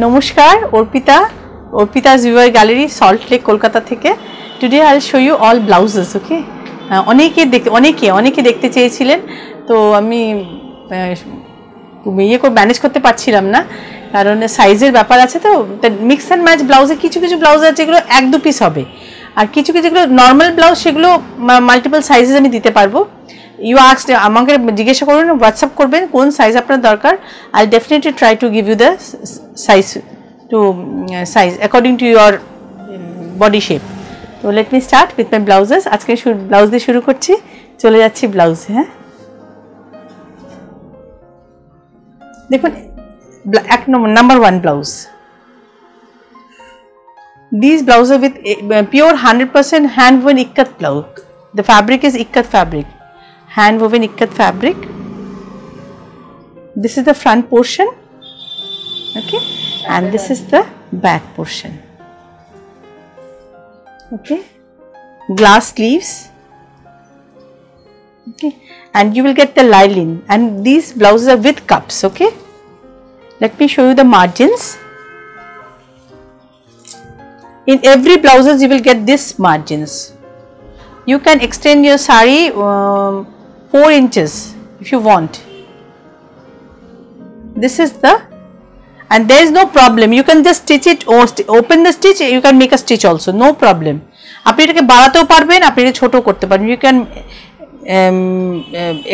নমস্কার, Arpita Arpita Vivar gallery, salt lake, Kolkata থেকে। Today I show you all blouses okay অনেকে দেখতে, অনেকে অনেকে দেখতে চেয়েছিলেন, তো আমি ইয়ে করে ম্যানেজ করতে পারছিলাম না। কারণ সাইজের ব্যাপার আছে তো মিক্স অ্যান্ড ম্যাচ ব্লাউজে কিছু কিছু ব্লাউজ আছে যেগুলো এক দু পিস হবে। আর কিছু কিছু যেগুলো নর্মাল ব্লাউজ সেগুলো মাল্টিপল সাইজেস আমি দিতে পারব। ইউ আস্ক আমাকে জিজ্ঞাসা করবেন হোয়াটসঅ্যাপ করবেন কোন সাইজ আপনার দরকার? I definitely try to give you the size to size according to your body shape তো let me start with my blouses আজকে ব্লাউজ দিয়ে শুরু করছি। চলে যাচ্ছি ব্লাউজে হ্যাঁ? দেখুন এক নম্বর number one blouse blouse are with uh, pure 100% hand woven ikat blouse. The fabric is ikat fabric. Hand woven ikat fabric. This is the front portion. Okay. And this is the back portion. Okay. Glass sleeves. Okay. And you will get the lining and these blouses are with cups. Okay. Let me show you the margins. In every blouses you will get this margins. You can extend your sari um, 4 inches if you want this is the and there is no problem you can just stitch it or st- open the stitch you can make a stitch also no problem আপনি এটাকে বাড়াতেও পারবেন আপনি এটা ছোট করতে পারবেন you can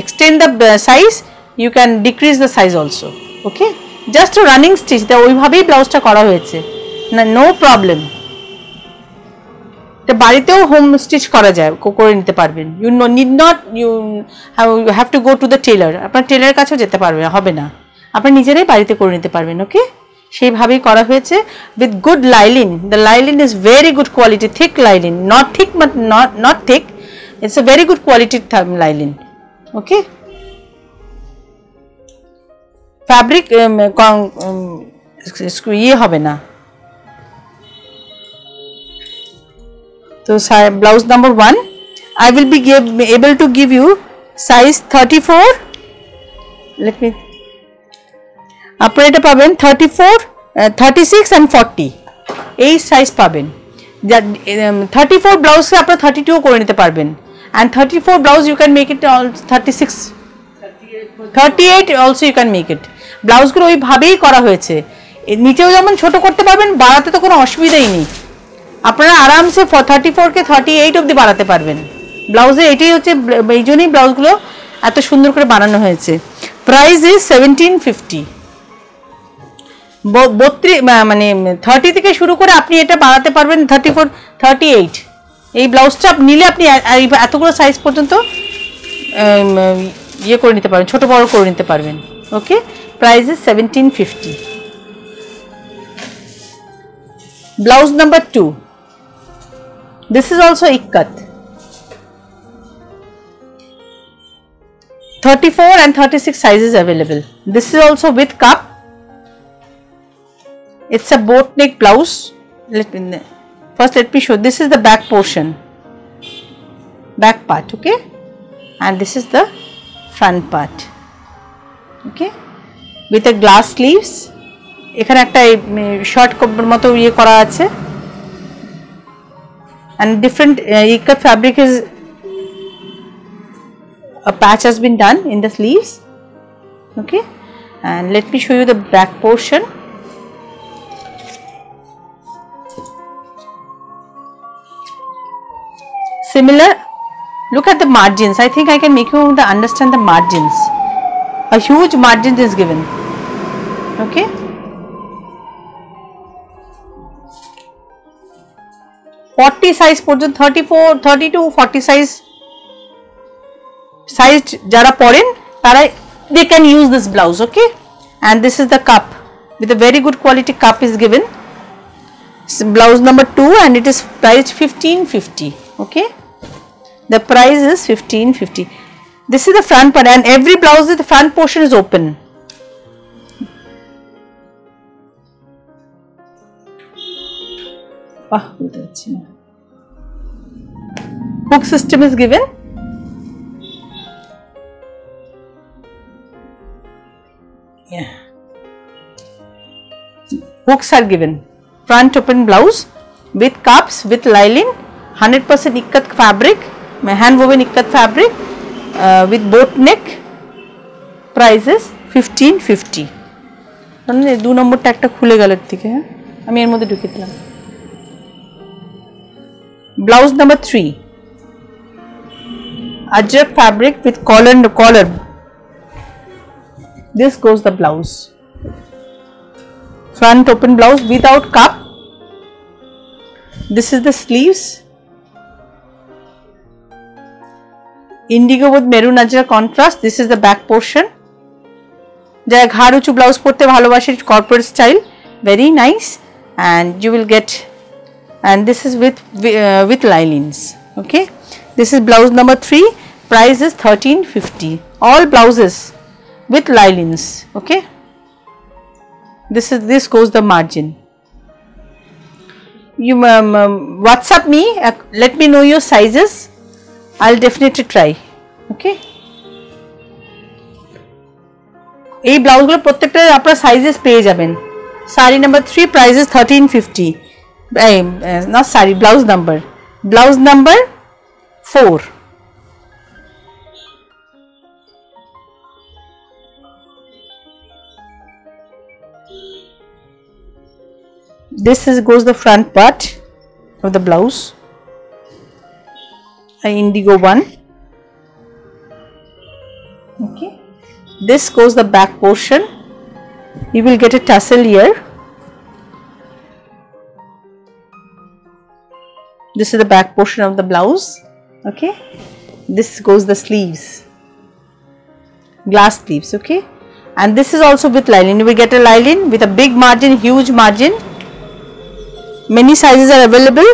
extend the size you can decrease the size also okay just এটা বাড়িতেও হোম স্টিচ করা যায় করে নিতে পারবেন। You know need not you you have to go to the tailor আপনার টেলারের কাছেও যেতে পারবে, হবে না। আপনি নিজেরাই বাড়িতে করে নিতে পারবেন ওকে সেইভাবেই করা হয়েছে with good lining the lining is very good quality thick lining not thick but not not thick it's a very good কোয়ালিটির লাইলিন ওকে ফ্যাব্রিক ইয়ে হবে না। Si- blouse number one, I will be give, able to give you size 34. Let me. আপনারা এটা পাবেন thirty four thirty six and forty এই size পাবেন। Thirty four ব্লাউজকে আপনারা থার্টি টুও করে নিতে পারবেন। And thirty four blouse you can make it thirty six thirty eight also you can make it ব্লাউজগুলো ওইভাবেই করা হয়েছে। নিচেও যেমন ছোট করতে পারবেন বাড়াতে তো কোনো অসুবিধাই নেই। আপনারা আরামসে থার্টি ফোরকে থার্টি এইট অব্দি বাড়াতে পারবেন। ব্লাউজে এটাই হচ্ছে এই জন্যই ব্লাউজগুলো এত সুন্দর করে বানানো হয়েছে। প্রাইস ইজ সেভেন্টিন ফিফটি বত্রিশ মানে থার্টি থেকে শুরু করে আপনি এটা বাড়াতে পারবেন থার্টি ফোর থার্টি এইট এই ব্লাউজটা নিলে আপনি এতগুলো সাইজ পর্যন্ত ইয়ে করে নিতে পারবেন, ছোটো বড় করে নিতে পারবেন। Okay price is seventeen fifty blouse number 2 this is also ikat 34 and 36 sizes available this is also with cup it's a boat neck blouse let me first let me show this is the back portion back part okay and this is the front part okay with a glass sleeves এখানে একটা short মতো ইয়ে করা আছে and different uh, ikat fabric is a patch has been done in the sleeves. Okay? And let me show you the back portion. Similar look at the margins. I think i can make you understand the margins. A huge margin is given. Okay forty size পর্যন্ত thirty four thirty two forty size size যারা পরেন তারা they can use this blouse okay and this is the cup with a very good quality cup is given S- blouse number 2 and it is priced 1550 okay the price is 1550 this is the front part and every blouse the front portion is open বাহ বুঝতে পারছি না hook system is given yeah hooks are given front open blouse with cups with lining 100% ikat fabric hand woven ikat fabric uh, with boat neck prices 1550 মানে দু নম্বরটা একটা খুলে গেল এর থেকে হ্যাঁ আমি এর মধ্যে ঢুকে দিলাম blouse number three ajrak fabric with collar and collar this goes the blouse front open blouse without cup this is the sleeves indigo with maroon ajrak contrast this is the back portion যারা ঘাড় উঁচু blouse পরতে ভালোবাসে corporate style very nice and you will get and this is with with লাইলিনস okay this is blouse number 3 price is 1350 all blouses with linens okay this is this goes the margin you um, um, whatsapp me uh, let me know your sizes i'll definitely try okay এই ব্লাউজগুলো প্রত্যেকটা আপনারা sizes পেয়ে যাবেন sari number three prices thirteen fifty I, uh, not sorry blouse number. Blouse number 4 this is goes the front part of the blouse. A indigo one. Okay. This goes the back portion. You will get a tassel here. This is the back portion of the blouse okay? This goes the sleeves. Glass sleeves okay? And this is also with lining will get a lining with a big margin huge margin. Many sizes are available.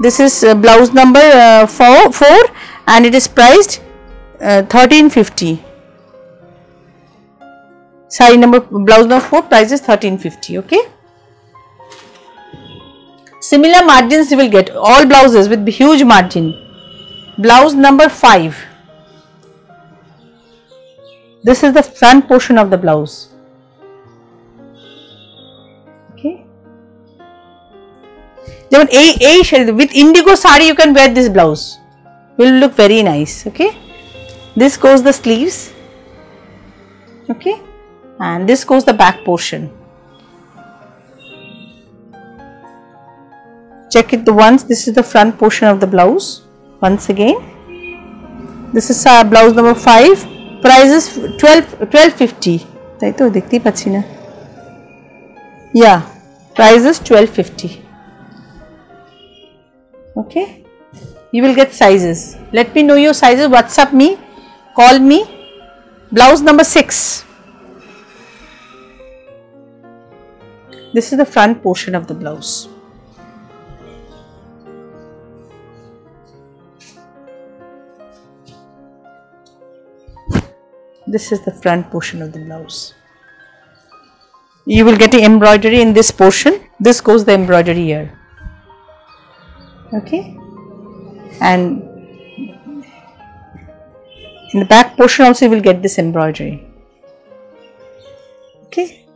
This is uh, blouse number uh, 4, 4 and it is priced uh, 1350 Size number blouse number 4 price is 1350 okay Similar margins you will get all blouses with huge margin. Blouse number 5. This is the front portion of the blouse. Okay. Then a, a shade with indigo sari you can wear this blouse. Will look very nice. Okay. This goes the sleeves. Okay. And this goes the back portion. check it the once this is the front portion of the blouse once again this is our blouse number 5 price is 12 1250 তাই তো দেখতেই পাচ্ছি না yeah price is 1250 okay you will get sizes let me know your sizes whatsapp me call me blouse number 6 this is the front portion of the blouse This is the front portion of the blouse. You will get embroidery in this portion. This goes the embroidery here. Okay? And in the back portion also you will get this embroidery. Okay?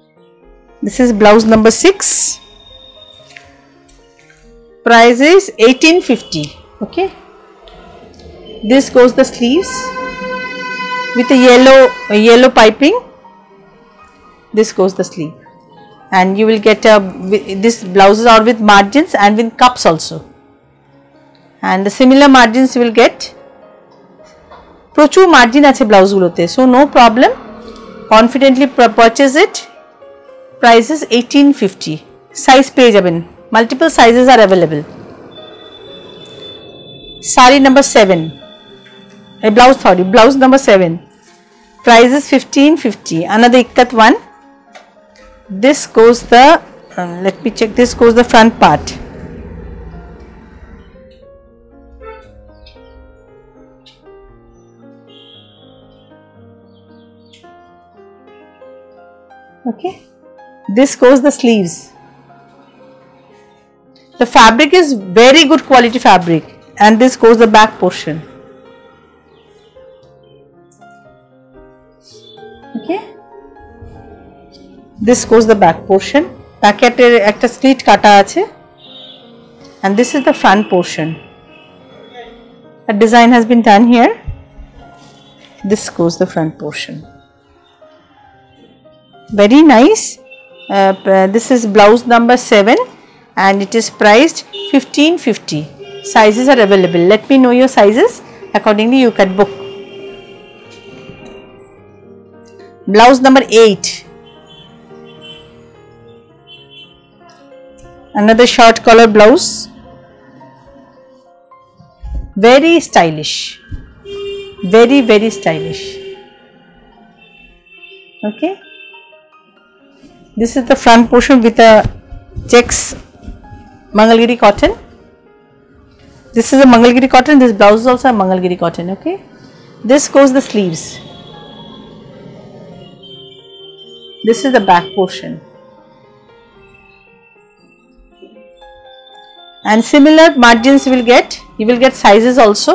This is blouse number 6 price is 1850 okay? This goes the sleeves with a yellow a yellow piping this goes the sleeve and you will get a this blouses are with margins and with cups also and the similar margins you will get প্রচুর margin আছে ব্লাউজগুলোতে so no problem confidently purchase it price is eighteen fifty size পেয়ে যাবেন multiple sizes are available sari number seven a blouse sorry blouse number 7 price is 1550 another ikkat one. This goes the uh, let me check. This goes the front part. Okay. This goes the sleeves. The fabric is very good quality fabric and this goes the back portion this goes the back portion প্যাকেটের একটা slit কাটা আছে and this is the front portion a design has been done here this goes the front portion very nice uh, p- this is blouse number 7 and it is priced 1550 sizes are available let me know your sizes accordingly you can book blouse number 8 another short collar blouse. Very stylish. Very very stylish. Okay. This is the front portion with a checks mangalgiri cotton. This is a mangalgiri cotton. This blouse is also a mangalgiri cotton okay? This goes the sleeves. This is the back portion and similar margins will get you will get sizes also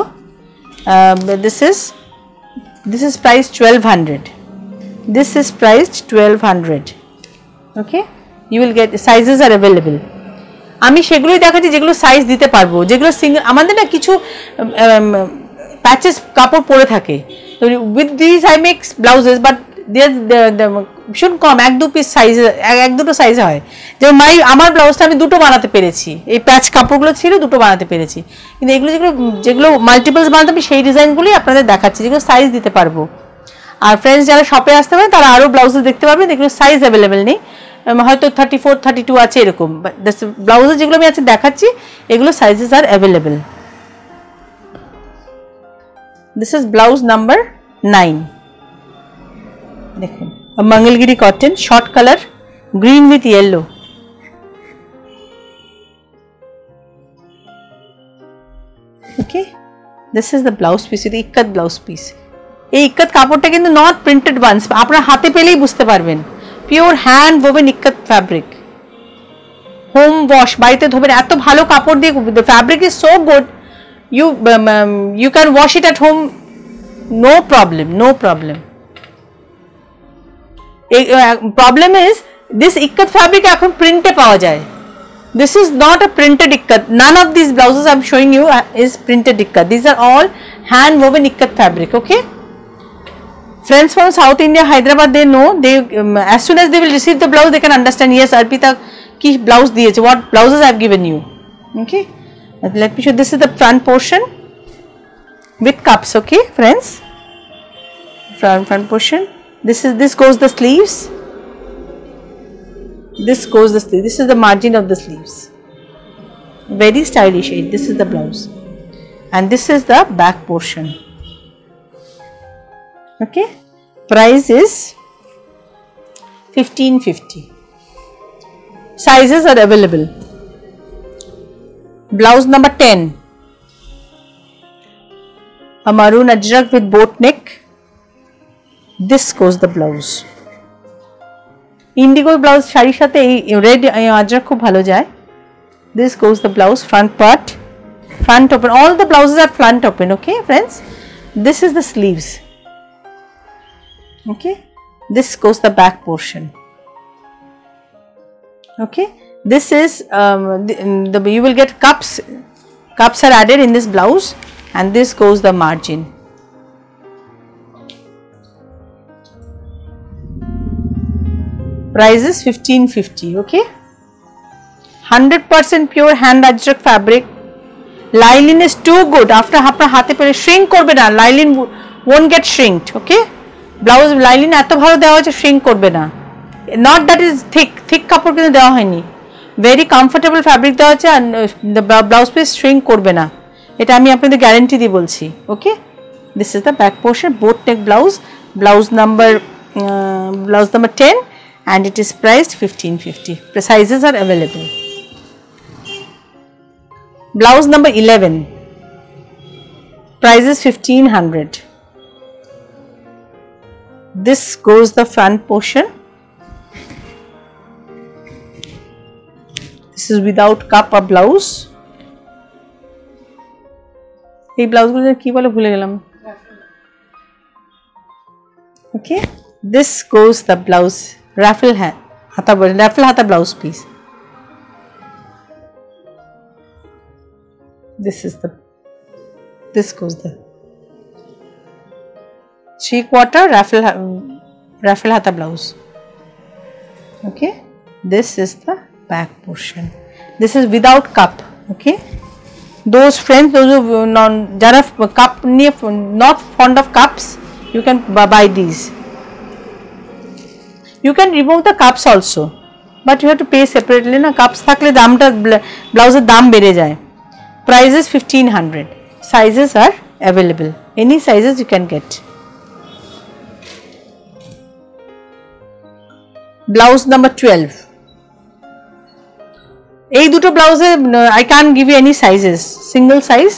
uh, this is this is priced 1200 this is priced 1200 okay you will get sizes are available আমি সেগুলোই দেখাচ্ছি যেগুলো size দিতে পারব যেগুলো single আমাদের না কিছু প্যাচেস কাপড় পরে থাকে with this I makes blouses but ভীষণ কম, এক দু পিস সাইজ এক দুটো সাইজ হয়। যেমন মাই, আমার ব্লাউজটা আমি দুটো বানাতে পেরেছি। এই প্যাচ কাপড়গুলো ছিল, দুটো বানাতে পেরেছি। কিন্তু এগুলো যেগুলো যেগুলো মাল্টিপলস বানাতে আমি সেই ডিজাইনগুলোই আপনাদের দেখাচ্ছি, যেগুলো সাইজ দিতে পারব। আর ফ্রেন্ডস যারা শপে আসতে পারেন তারা আরও ব্লাউজেস দেখতে পারবেন এগুলো সাইজ অ্যাভেলেবেল নেই। হয়তো থার্টি ফোর থার্টি টু আছে এরকম ব্লাউজেস যেগুলো আমি আছে দেখাচ্ছি, এগুলো sizes are available this is blouse number nine দেখুন Mangalagiri cotton short colour green with yellow okay this is the blouse piece এটা ইক্কাত ব্লাউজ পিস এই ইক্কাত কাপড়টা কিন্তু নট প্রিন্টেড ওয়ান্স আপনার হাতে পেলেই বুঝতে পারবেন pure hand woven ikat fabric home wash বাড়িতে ধোবেন এত ভালো কাপড় দিয়ে the fabric is so good you you can wash it at home no problem no problem problem is this ikat fabric এখন প্রিন্টে পাওয়া যায় this is not a printed ikkat none of these blouses i'm showing you uh, is printed ikkat these are all hand woven ikkat fabric okay friends from south india hyderabad they know they um, as soon as they will receive the blouse they can understand yes arpita ki blouse diyeche what blouses i have given you okay Uh, let me show this is the front portion with cups okay friends front front portion this is this goes the sleeves? This goes the sleeve this is the margin of the sleeves. Very stylish this is the blouse. And this is the back portion. Okay? Price is 1550 sizes are available. Blouse number 10 a maroon ajrak with boat neck this goes the blouse Indigo blouse শাড়ির সাথে এই red Ajrak খুব ভালো যায় this goes the blouse front part front open all the blouses are front open okay friends this is the sleeves okay this goes the back portion okay this is um, the, the you will get cups cups are added in this blouse and this goes the margin Price is 1550 okay? 100% pure hand ajrak fabric. Lining is too good after আপনার হাতে পেরে shrink করবে না। Lining won't get shrinked okay blouse lining এত ভালো দেওয়া হয়েছে shrink করবে না। Not that is thick thick কাপড় কিন্তু দেওয়া হয়নি। ভেরি কমফোর্টেবল ফ্যাব্রিক দেওয়া হচ্ছে আর ব্লাউজ পিস শ্রিঙ্ক করবে না। এটা আমি আপনাদের গ্যারেন্টি দিয়ে বলছি okay this is the back portion boat neck blouse blouse number blouse number ten and it is priced 1550 the sizes are available blouse number 11 price is 1500 this goes the front portion this is without cup or blouse এই ব্লাউজগুলো কি বলে ভুলে গেলাম okay this goes the blouse Ruffle है। हाथा ruffle हाथा blouse piece this is this goes the three quarter ruffle ruffle हाथा blouse okay this is the back portion this is without cup okay those friends those non जरा cup not fond of cups you can buy these you can remove the cups also but you have to pay separately na cups থাকলে দামটা ব্লাউজের দাম বেড়ে যায় price is 1500 sizes are available any sizes you can get blouse number 12 এই দুটো ব্লাউজে I can give you any sizes single size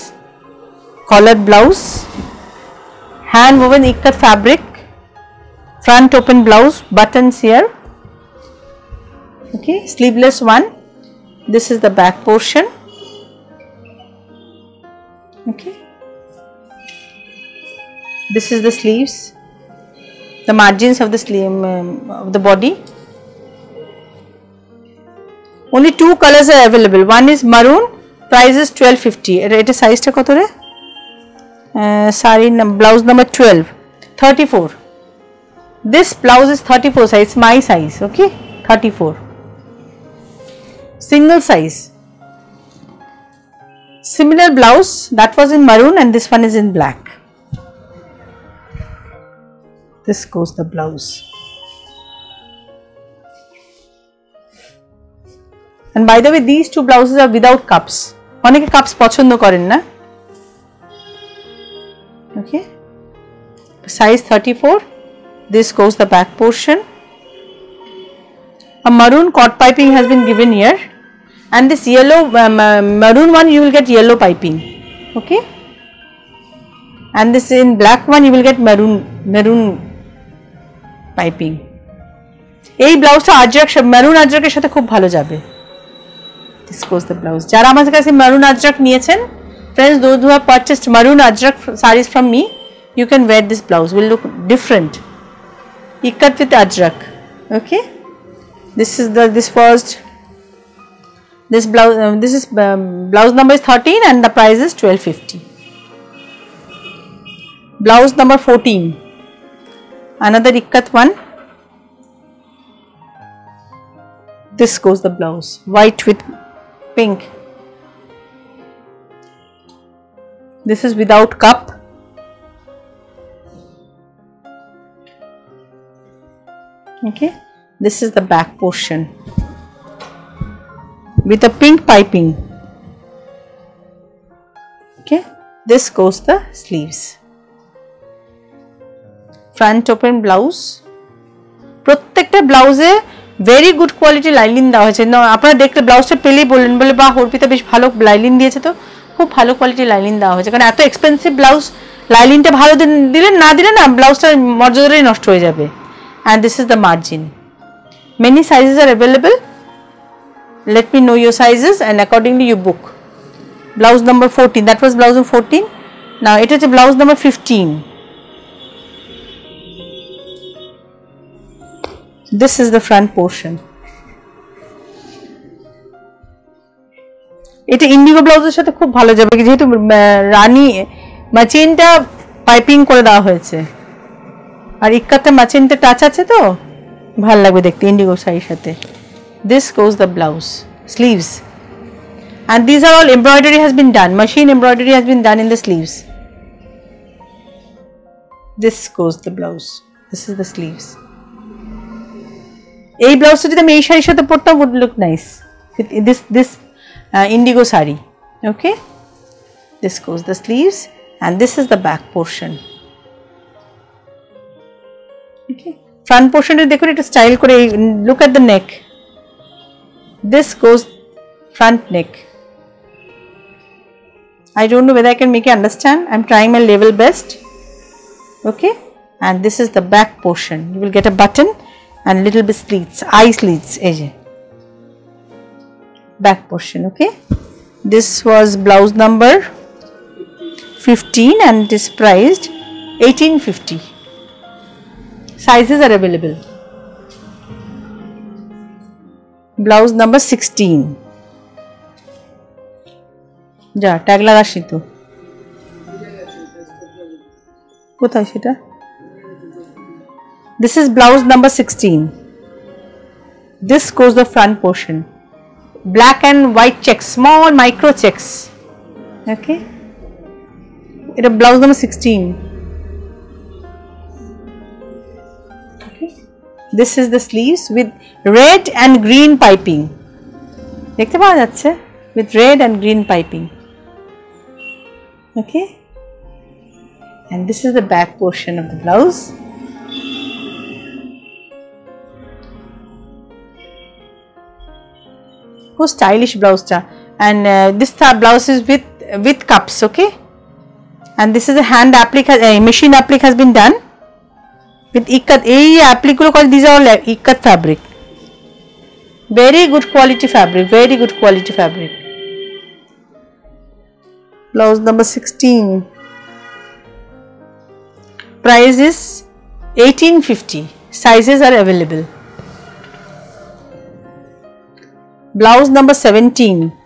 collar blouse hand woven ikat fabric front open blouse buttons here okay sleeveless one this is the back portion okay this is the sleeves the margins of the sleeve um, of the body only two colors are available one is maroon price is 1250 এটা সাইজটা কত রে sari blouse number 12 34 this blouse is 34 size my size okay 34 single size similar blouse that was in maroon and this one is in black this goes the blouse and by the way these two blouses are without cups অনেকে cups পছন্দ করেন না okay size 34 this goes the back portion a maroon cord piping has been given here and this yellow um, uh, maroon one you will get yellow piping okay and this in black one you will get maroon maroon piping এই ব্লাউজটা Ajrak maroon আজরাকের সাথে খুব ভালো যাবে this the blouse যারা আমাদের কাছে maroon Ajrak নিয়েছেন friends those who have purchased maroon ajrak sarees from me you can wear this blouse will look different ikat with ajrak. Okay? This is the this first this blouse um, this is um, blouse number is 13 and the price is 1250 blouse number 14 another ikat one. This goes the blouse. White with pink. This is without cup okay. This is the back portion. With a pink piping. Okay. This goes the sleeves. Front open blouse. প্রত্যেকটা ব্লাউজে very good quality lining দেওয়া হয়েছে। না, আপনারা দেখলে ব্লাউজটা পেলেই বললেন বলে বা অর্পিতা বেশ ভালো লাইলিন দিয়েছে তো। খুব ভালো কোয়ালিটির লাইলিন দেওয়া হয়েছে। কারণ এত এক্সপেন্সিভ ব্লাউজ লাইলিনটা ভালো দিলেন, না দিলে না ব্লাউজটা মর্যাদাই নষ্ট হয়ে যাবে। And this is the margin Many sizes are available. let me know your sizes and accordingly you book blouse number 14 that was blouse number 14 now it is a blouse number 15 this is the front portion এটা indigo ব্লাউজের সাথে খুব ভালো যাবে যেহেতু রানী মাচিনটা piping করে দেওয়া হয়েছে আর ইক্কাতে মাচিনটা টাচ আছে তো ভাল লাগবে দেখতে ইন্ডিগো শাড়ির সাথে this goes the blouse sleeves and these are all embroidery has been done machine embroidery has been done in the sleeves this goes the blouse this is the sleeves এই ব্লাউজটা যদি আমি এই শাড়ির সাথে পরতাম would look nice with this this uh, indigo sari okay this goes the sleeves and this is the back portion okay front portion দেখুন একটু স্টাইল করে look at the neck this goes front neck I don't know whether I can make you understand I'm trying my level best okay and this is the back portion you will get a button and little bit slits eye slits edge back portion okay this was blouse number 15 and it is priced 1850 sizes are available blouse number 16 যা tag লাগাসনি তো কোথায় সেটা this is blouse number 16 this goes the front portion black and white checks small micro checks okay এটা blouse number 16 this is the sleeves with red and green piping দেখতে পাওয়া যাচ্ছে with red and green piping okay and this is the back portion of the blouse খুব stylish ব্লাউজটা and this blouse is with with cups okay and this is a hand applique machine applique has been done with ikat এই applique call these are all ikat fabric. Very good quality fabric very good quality fabric. Blouse number 16 price is 1850 sizes are available. Blouse number 17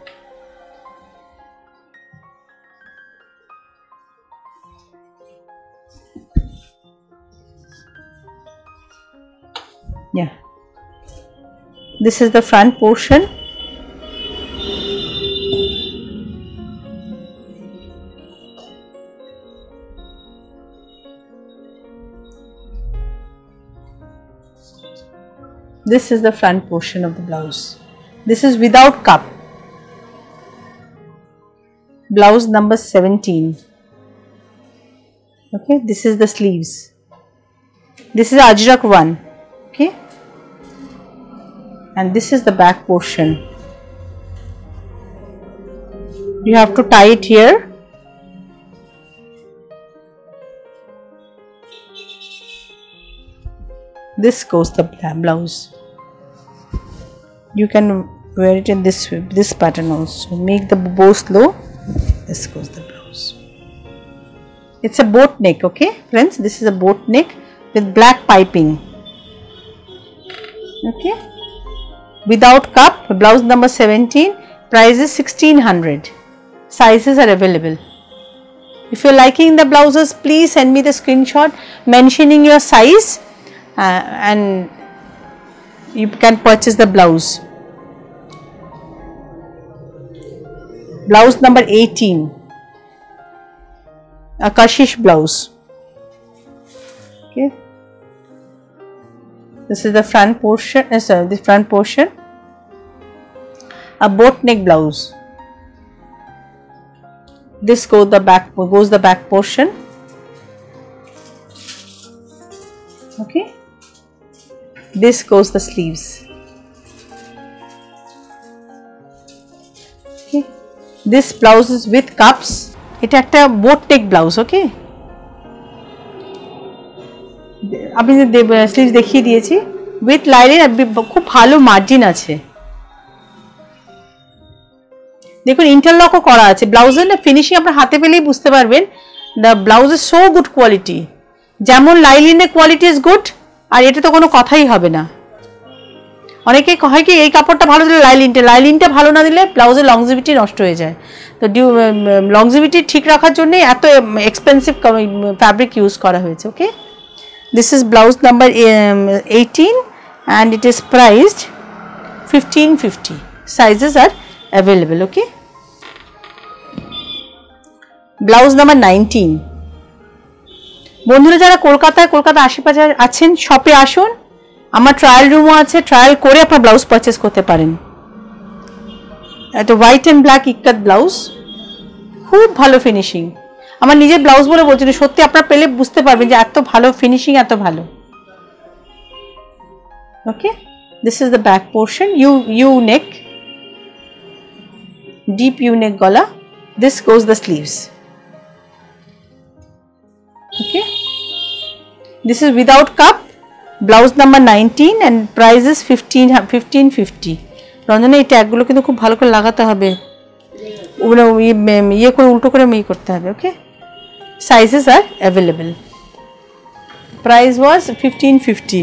yeah. This is the front portion. This is the front portion of the blouse. This is without cup. Blouse number 17 okay this is the sleeves. This is ajrak one. Okay and this is the back portion. You have to tie it here. This goes the blouse. You can wear it in this this pattern also. Make the bow slow. This goes the blouse. It's a boat neck okay? Friends this is a boat neck with black piping. Okay without cup blouse number 17 price is 1600 sizes are available. If you're liking the blouses please send me the screenshot mentioning your size uh, and you can purchase the blouse. Blouse number 18 a kashish blouse this is the front portion uh, sorry, the front portion a boat neck blouse this goes the back goes the back portion okay this goes the sleeves okay this blouse is with cups এটা একটা boat neck blouse ওকে আপনি যে sleeves দেখিয়ে দিয়েছি। With লাইনের খুব ভালো margin আছে। দেখুন ইন্টারলকও করা আছে। ব্লাউজের না ফিনিশিং আপনার হাতে পেলেই বুঝতে পারবেন। The blouse is so good quality যেমন লাইলিনের কোয়ালিটি ইজ গুড আর এটা তো কোনো কথাই হবে না। অনেকে হয় কি, এই কাপড়টা ভালো দিলে লাইলিনটা লাইলিনটা ভালো না দিলে ব্লাউজের লংজিভিটি নষ্ট হয়ে যায়। তো ডিউ লংজিভিটি ঠিক রাখার জন্যই এত এক্সপেন্সিভ ফ্যাব্রিক ইউজ করা হয়েছে okay this is blouse number um, 18 and it is priced 1550 sizes are available okay? Blouse number nineteen বন্ধুরা যারা কলকাতায় কলকাতা আশেপাশে আছেন শপে আসুন। আমার ট্রায়াল রুমও আছে ট্রায়াল করে আপনার ব্লাউজ পারচেস করতে পারেন। একটা white and black ikat blouse খুব ভালো ফিনিশিং আমার নিজের ব্লাউজ বলে বলছি সত্যি আপনার পেলে বুঝতে পারবেন যে এত ভালো ফিনিশিং এত ভালো okay this is the back portion you you neck deep U neck gala. This goes the sleeves. Okay. This is without cup. Blouse number 19 and price is 15 1550. Ranjana, এই ট্যাগগুলো কিন্তু খুব ভালো করে লাগাতে হবে ওগুলো ইয়ে করে উল্টো করে ইয়ে করতে হবে okay sizes are available price was fifteen fifty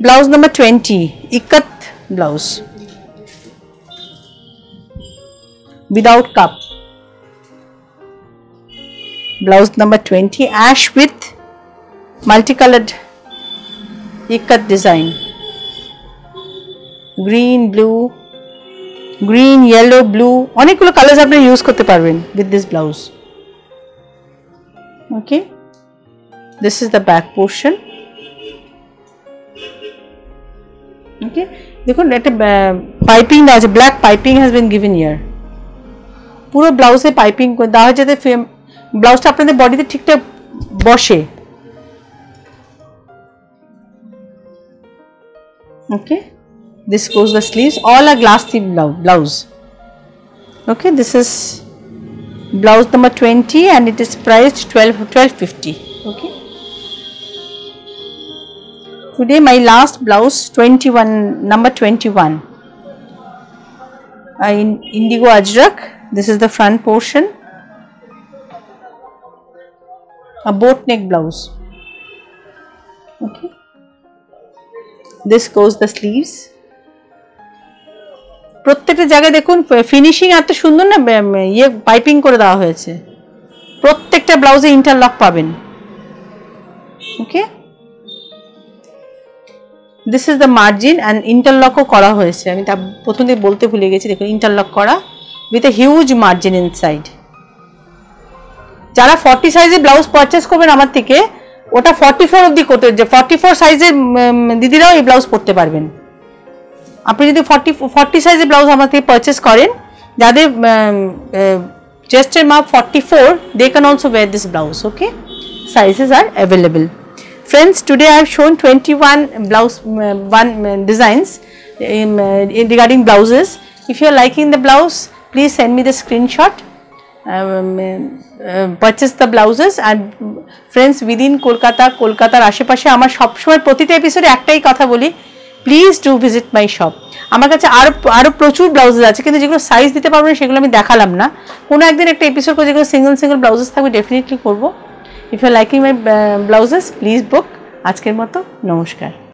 blouse number twenty ইকাত blouse without cup blouse number 20 ash with multicolored ikat design green blue green yellow blue অনেকগুলো কালার্স আপনি ইউজ করতে পারবেন with this blouse okay this is the back portion okay দেখুন একটা piping দেওয়া আছে black piping has been given ইয়ার পুরো ব্লাউজে পাইপিং করে দেওয়া হয় যাতে ব্লাউজটা আপনাদের বডিতে ঠিকঠাক বসে okay this goes the sleeves all are glass thin blouse okay this is blouse number 20 and it is priced 12 1250 okay? Today my last blouse 21 number 21 uh, in indigo ajrak this is the front portion. A boat neck blouse okay? This goes the sleeves প্রত্যেকটা জায়গায় দেখুন finishing এত সুন্দর না ইয়ে piping করে দেওয়া হয়েছে। প্রত্যেকটা ব্লাউজে ইন্টারলক পাবেন। Okay this is the margin and ইন্টারলকও করা হয়েছে। আমি তা প্রথম দিকে বলতে ভুলে গেছি, দেখুন ইন্টারলক করা with a huge margin inside যারা ফর্টি সাইজের ব্লাউজ পারচেস করবেন আমার থেকে, ওটা ফর্টি ফোর অব্দি করতে যে ফর্টি ফোর সাইজের দিদিরাও এই ব্লাউজ পরতে পারবেন। আপনি যদি ফর্টি ফর্টি সাইজের ব্লাউজ আমার থেকে পারচেস করেন যাদের চেস্টের মাপ forty four they can also wear this blouse okay sizes are available have shown 21 blouse uh, one uh, designs in, uh, regarding blouses. If you are liking the blouse please send me the screenshot. Purchase the blouses and friends within Kolkata কলকাতার আশেপাশে আমার সবসময় প্রতিটা এপিসোডে একটাই কথা বলি please do visit my shop আমার কাছে আরও আরও প্রচুর ব্লাউজেস আছে, কিন্তু যেগুলো সাইজ দিতে পারব না, সেগুলো আমি দেখালাম না। কোনো একদিন একটা এপিসোড করে যেগুলো সিঙ্গেল সিঙ্গেল ব্লাউজেস থাকবে ডেফিনেটলি করব। If you liking my blouses please book আজকের মতো, নমস্কার।